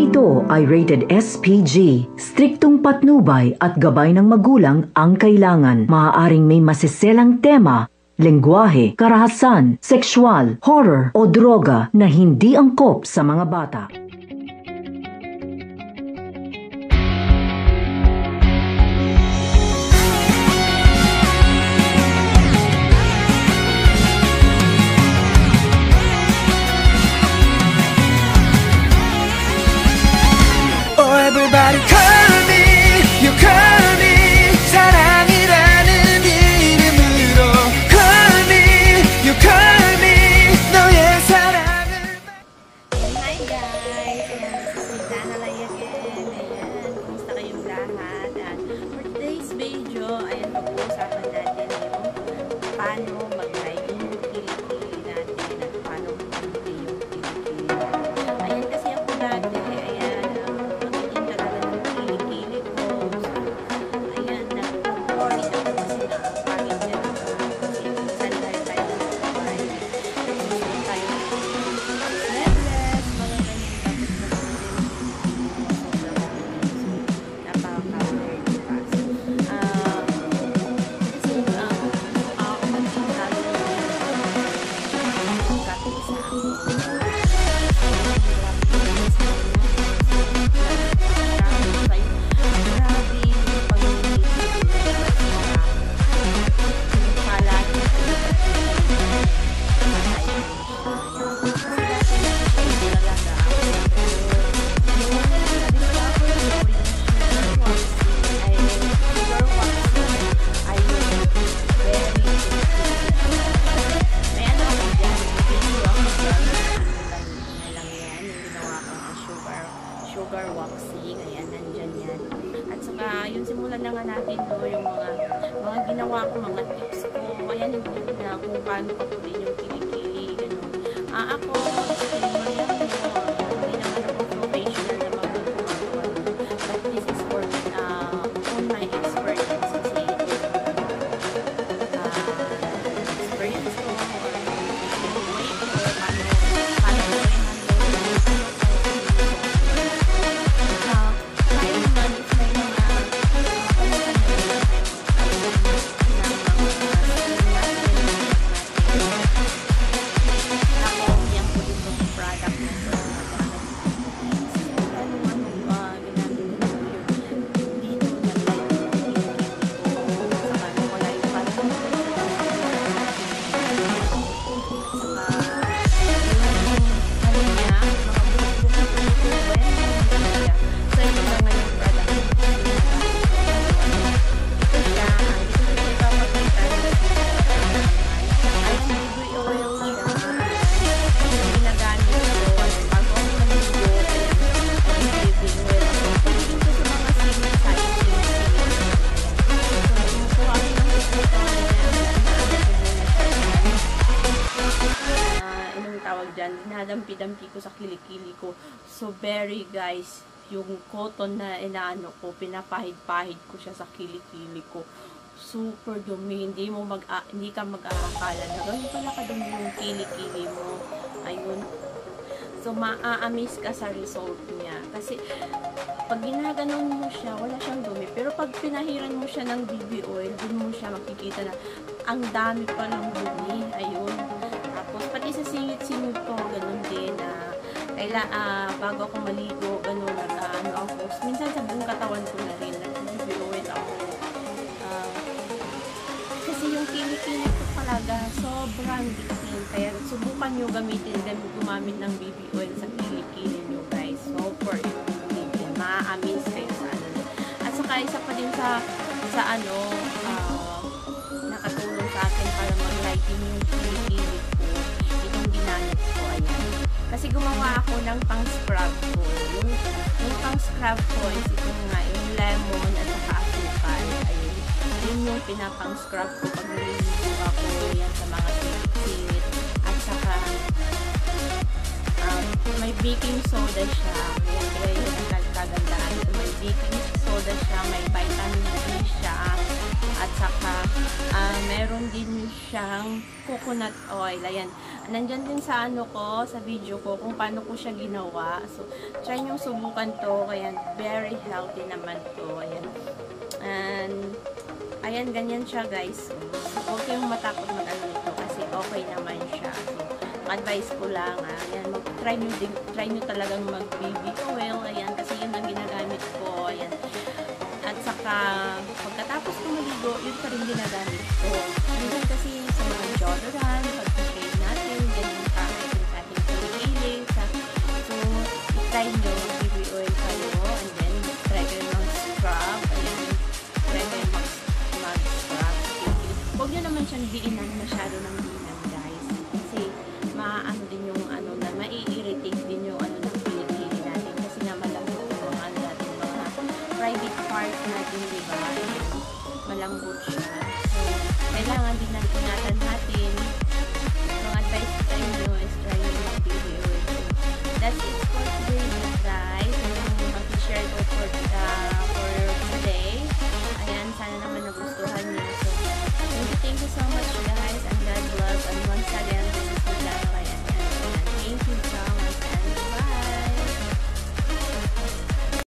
Ito ay rated SPG. Striktong patnubay at gabay ng magulang ang kailangan. Maaaring may masiselang tema, lengguwahe, karahasan, sexual, horror o droga na hindi angkop sa mga bata. Guys! Ko, mga tips ko, ayan yung na kung paano patuloy yung kilikili, gano'n. Ah, ako, Yeah. Dinadampi-dampi ko sa kilikili ko. So, very guys, yung cotton na inaano ko, pinapahid-pahid ko siya sa kilikili ko. Super dumi, hindi mo mag ah, hindi ka mag-aakala na ganun pala kadumi yung kilikili mo. Ayun. So, maa-amaze ka sa result niya. Kasi, pag ginaganon mo siya, wala siyang dumi. Pero pag pinahiran mo siya ng BB oil, dun mo siya makikita na ang dami pa ng dumi. Kaila, ah, bago ako maligo, ganun, nag, ah, ano ako. Minsan sa buong katawan ko na rin, oil ako. Ah, kasi yung kilikili ko talaga, sobrang bitin. Kaya subukan nyo gamitin, gam- gumamit ng BB oil sa kilikili nyo guys. Super effective. Ma-amaze kayo sa ano. At saka isa pa din sa, sa ano, ah, nakatulong sa akin para mag-lighting yung kilikili ko. Itong ginamit ko, ayan. Kasi gumawa ako ng pang-scrub ko. Yung, yung pang-scrub ko is itong nga, yung lemon at saka asukal. Ayun. Yun yung pinapang-scrub ko pag naliligo ako yan sa mga sweet At saka, um, may baking soda siya. Ayan, kaya yun ang kagandaan. May baking soda siya, may vitamin D siya. At saka, ah, meron din siyang coconut oil. Ayan, nandyan din sa ano ko, sa video ko, kung paano ko siya ginawa. So, try nyo subukan to. Ayan, very healthy naman to. Ayan. And, ayan, ganyan siya guys. So, huwag kayong matakot mag-ano nito kasi okay naman siya. So, advice ko lang, ah, ayan, mag try nyo, din, try nyo talagang mag BB oil. Ayan, kasi yun ang ginagamit ko. Ayan. At saka, pagkatapos ko maligo, yun pa rin ginagamit ko. Minsan kasi sa mga deodorant, pag natin, di ba? Malambot siya. So, kailangan din natin natin